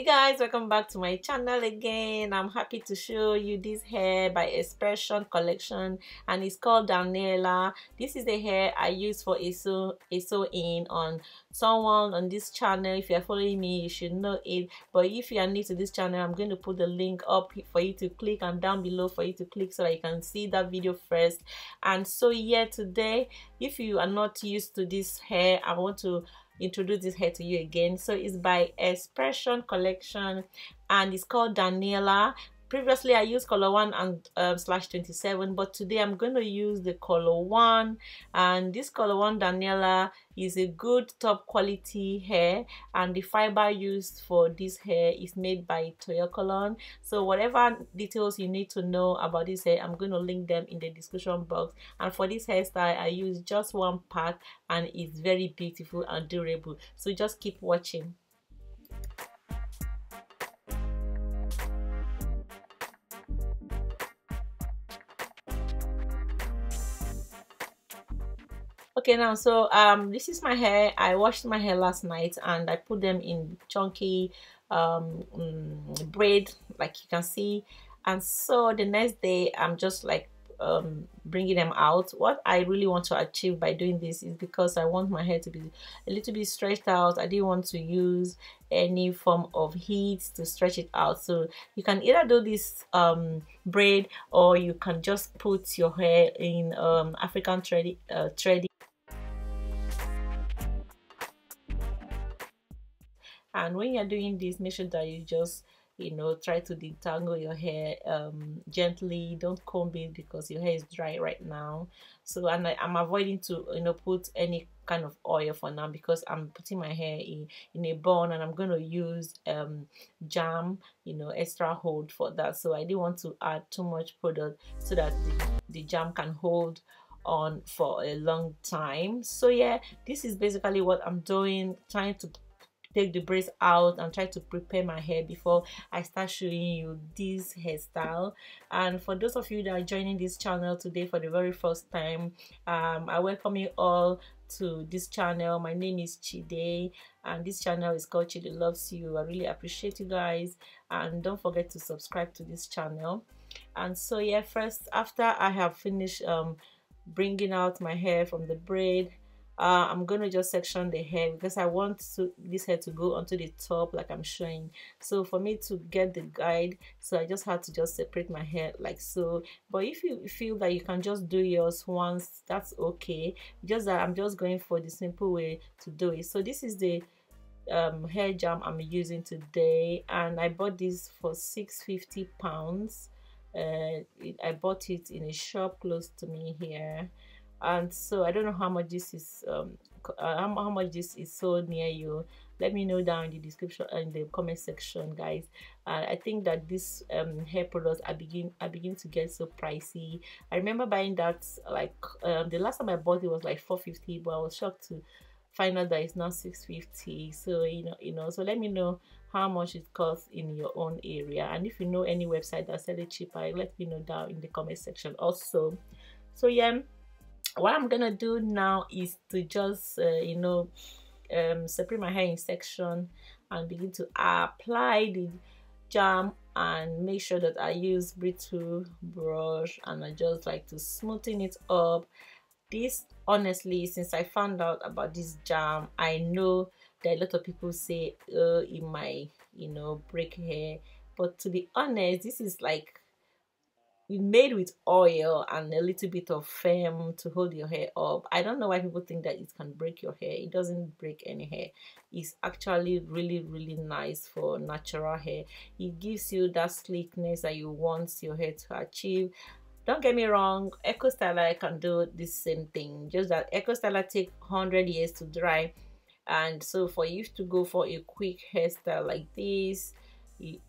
hey guys welcome back to my channel again. I'm happy to show you this hair by Xpression collection and it's called daniela. This is the hair i use for a sew a sew in on someone on this channel. If you're following me you should know it. But if you are new to this channel i'm going to put the link up for you to click and down below for you to click so that you can see that video first. And so yeah today if you are not used to this hair i want to introduce this hair to you again. So it's by Xpression collection and it's called daniela previously i used color one and um, slash 27 but today i'm going to use the color one. And this color one daniela is a good top quality hair and the fiber used for this hair is made by Toyokalon. So whatever details you need to know about this hair i'm going to link them in the description box. And for this hairstyle i use just one pack and it's very beautiful and durable. So just keep watching okay now so um this is my hair. I washed my hair last night and i put them in chunky um mm, braid like you can see. And so the next day i'm just like um, bringing them out. What I really want to achieve by doing this is because I want my hair to be a little bit stretched out. I didn't want to use any form of heat to stretch it out. So you can either do this um, braid or you can just put your hair in um, African thread, uh, thread and when you're doing this make sure that you just you know try to detangle your hair um, gently don't comb it because your hair is dry right now. So and I, am avoiding to you know put any kind of oil for now because I'm putting my hair in, in a bun and I'm going to use um, jam you know extra hold for that. So I didn't want to add too much product so that the, the jam can hold on for a long time. So yeah this is basically what I'm doing trying to take the braids out and try to prepare my hair before I start showing you this hairstyle. And for those of you that are joining this channel today for the very first time um, I welcome you all to this channel. My name is Chide and this channel is called Chide Loves You. I really appreciate you guys and don't forget to subscribe to this channel. And so yeah first after I have finished um, bringing out my hair from the braid uh, I'm going to just section the hair because I want to, this hair to go onto the top like I'm showing. So for me to get the guide so I just had to just separate my hair like so. But if you feel that you can just do yours once that's okay. Just that I'm just going for the simple way to do it. So this is the um, hair jam I'm using today. And I bought this for 650 pounds. Uh, I bought it in a shop close to me here and so i don't know how much this is um uh, how, how much this is sold near you. Let me know down in the description uh, in the comment section guys. Uh, i think that this um hair products i begin i begin to get so pricey. I remember buying that like um, the last time i bought it was like 450 but i was shocked to find out that it's now 650 so you know you know so let me know how much it costs in your own area. And if you know any website that sell it cheaper let me know down in the comment section also. So yeah what i'm gonna do now is to just uh, you know um, separate my hair in section and begin to apply the jam and make sure that I use brittle brush and I just like to smoothen it up. This honestly since I found out about this jam I know that a lot of people say oh it might you know break hair. But to be honest this is like made with oil and a little bit of foam to hold your hair up. I don't know why people think that it can break your hair. It doesn't break any hair. It's actually really really nice for natural hair. It gives you that sleekness that you want your hair to achieve. Don't get me wrong eco styler can do the same thing just that eco styler take 100 years to dry. And so for you to go for a quick hairstyle like this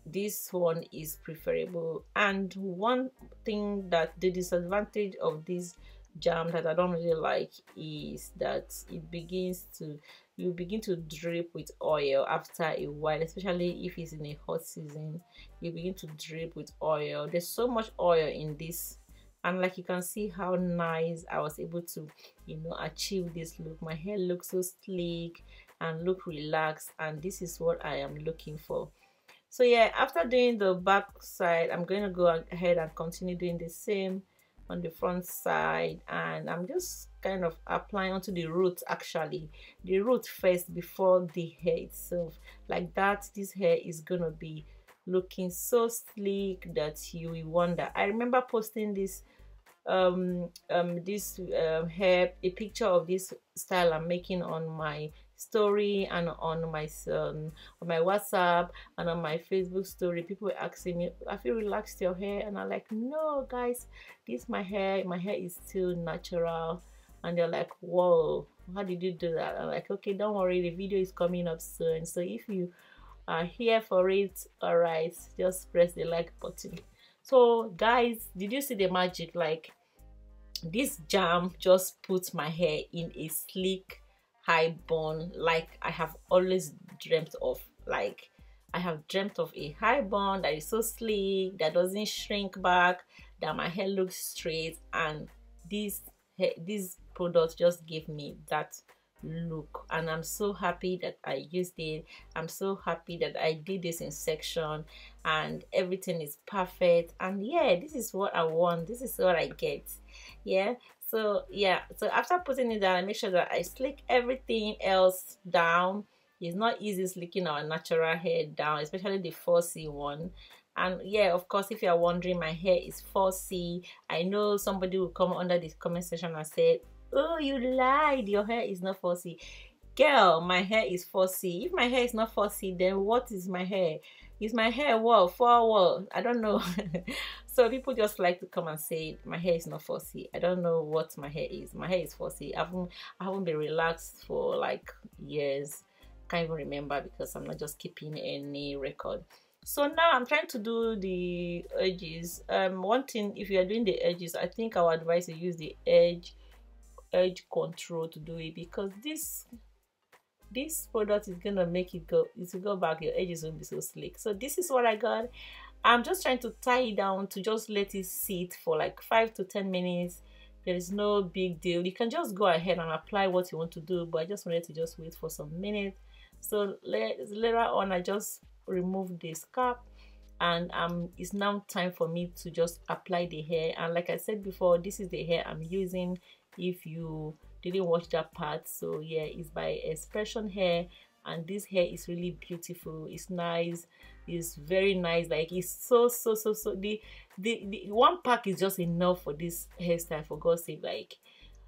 this one is preferable. And one thing that the disadvantage of this jam that i don't really like is that it begins to you begin to drip with oil after a while especially if it's in a hot season. You begin to drip with oil. There's so much oil in this. And like you can see how nice i was able to you know achieve this look. My hair looks so sleek and look relaxed. And this is what i am looking for so yeah after doing the back side i'm going to go ahead and continue doing the same on the front side. And i'm just kind of applying onto the root actually the root first before the hair itself. Like that this hair is gonna be looking so sleek that you will wonder. I remember posting this um um this um hair a picture of this style i'm making on my story and on my um, on my whatsapp and on my facebook story people were asking me i feel relaxed your hair? And i'm like no guys this my hair my hair is still natural. And they're like whoa how did you do that? I'm like okay don't worry the video is coming up soon. So if you are here for it all right just press the like button. So guys did you see the magic? Like this jam just puts my hair in a sleek high bun like I have always dreamt of like I have dreamt of a high bun that is so sleek that doesn't shrink back that my hair looks straight and this this product just gave me that look. And i'm so happy that i used it. I'm so happy that i did this in section and everything is perfect. And yeah this is what i want. This is what i get. Yeah so yeah. So after putting it down i make sure that i slick everything else down. It's not easy slicking our natural hair down especially the 4c one. And yeah of course if you're wondering my hair is 4c i know somebody will come under this comment section and say oh you lied. Your hair is not 4c girl my hair is 4c if my hair is not 4c then what is my hair is my hair what? For what? I don't know. So people just like to come and say my hair is not fussy. I don't know what my hair is. My hair is 4c i haven't i haven't been relaxed for like years. Can't even remember because i'm not just keeping any record. So now i'm trying to do the edges. Um one thing if you are doing the edges i think our advice is use the edge edge control to do it because this this product is gonna make it go it will go back your edges won't be so slick. So this is what i got. I'm just trying to tie it down to just let it sit for like five to ten minutes. There is no big deal. You can just go ahead and apply what you want to do but i just wanted to just wait for some minutes. So later on i just remove this cap and um it's now time for me to just apply the hair. And like i said before this is the hair i'm using. If you didn't watch that part. So yeah it's by Xpression hair. And this hair is really beautiful. It's nice. It's very nice. Like it's so so so so the the, the one pack is just enough for this hairstyle for god's sake. Like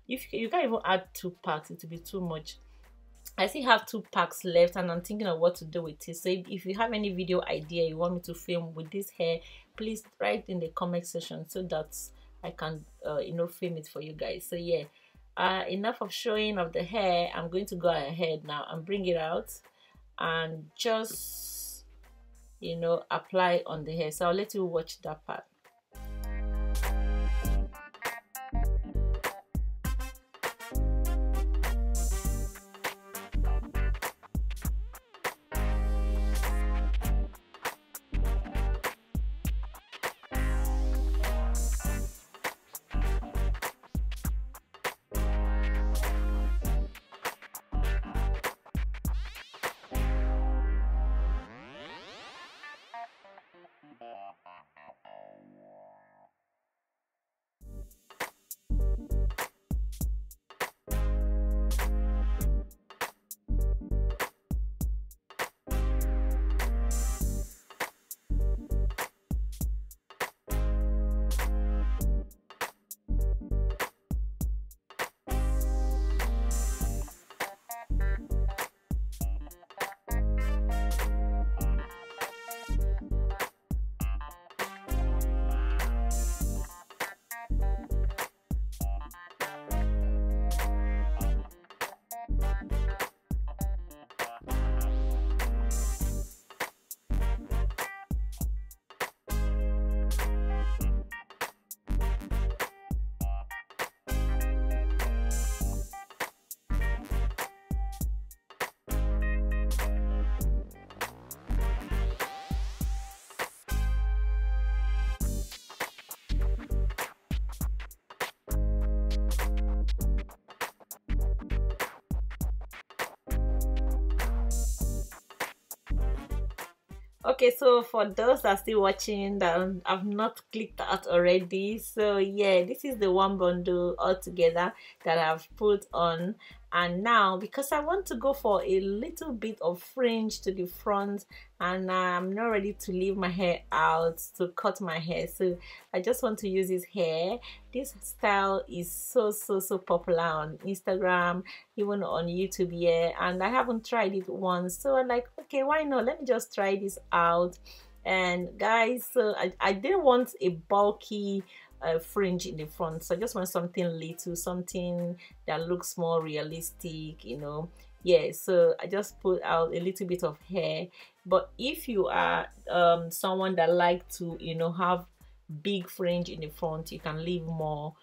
if you can't even add two packs it will be too much. I still have two packs left and I'm thinking of what to do with it. So if, if, you have any video idea you want me to film with this hair, please write in the comment section so that I can, uh, you know, film it for you guys. So yeah, uh, enough of showing of the hair. I'm going to go ahead now and bring it out and just you know apply on the hair. So i'll let you watch that part okay so for those that are still watching that i've not clicked out already so yeah this is the one bundle altogether that i've put on and now because I want to go for a little bit of fringe to the front and I'm not ready to leave my hair out to cut my hair so I just want to use this hair. This style is so so so popular on Instagram even on YouTube yeah and I haven't tried it once. So I'm like okay why not? Let me just try this out. And guys so I, I didn't want a bulky a fringe in the front. So i just want something little something that looks more realistic you know. Yeah so i just put out a little bit of hair. But if you are um someone that like to you know have big fringe in the front you can leave more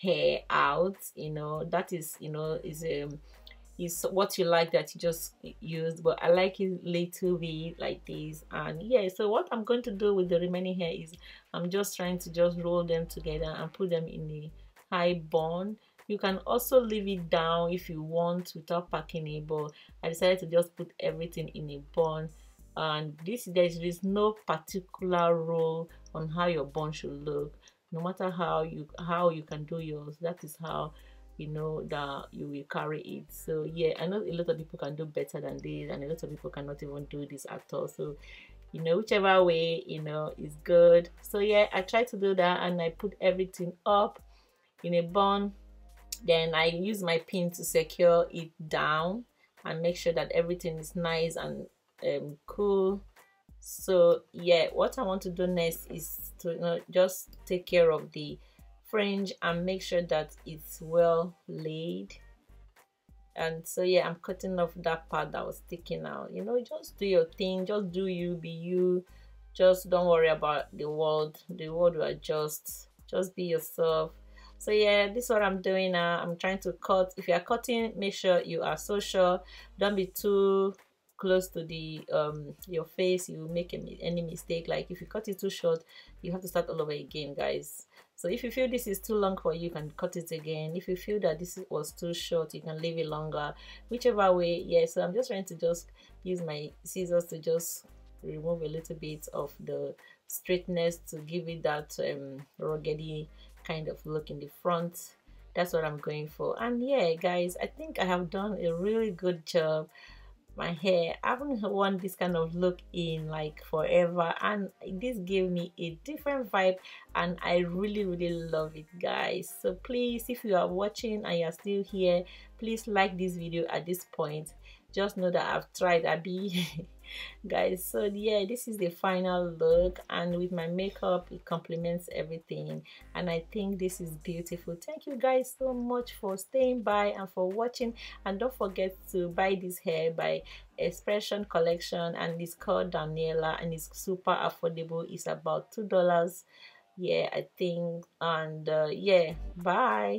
hair out you know. That is you know is um is what you like that you just used but i like it little bit like this. And yeah so what i'm going to do with the remaining hair is i'm just trying to just roll them together and put them in a high bun. You can also leave it down if you want without packing it but i decided to just put everything in a bun. And this there is no particular rule on how your bun should look. No matter how you how you can do yours that is how you know that you will carry it. So yeah i know a lot of people can do better than this and a lot of people cannot even do this at all. So you know whichever way you know is good. So yeah i try to do that and i put everything up in a bun. Then i use my pin to secure it down and make sure that everything is nice and um, cool. So yeah what i want to do next is to you know, just take care of the fringe and make sure that it's well laid. And so yeah i'm cutting off that part that was sticking out. You know just do your thing. Just do you be you. Just don't worry about the world. The world will adjust. Just be yourself. So yeah this is what i'm doing now. I'm trying to cut. If you are cutting make sure you are social don't be too close to the um your face you make any mistake like if you cut it too short you have to start all over again guys so if you feel this is too long for you, you can cut it again. If you feel that this was too short, you can leave it longer. Whichever way, yeah. So I'm just trying to just use my scissors to just remove a little bit of the straightness to give it that um, ruggedy kind of look in the front. That's what I'm going for. And yeah, guys, I think I have done a really good job my hair i haven't worn this kind of look in like forever and this gave me a different vibe and i really really love it guys. So please if you are watching and you're still here please like this video at this point. Just know that i've tried abby guys so yeah this is the final look and with my makeup it complements everything. And i think this is beautiful. Thank you guys so much for staying by and for watching. And don't forget to buy this hair by Xpression collection and it's called daniela and it's super affordable. It's about two dollars. Yeah i think and uh, yeah bye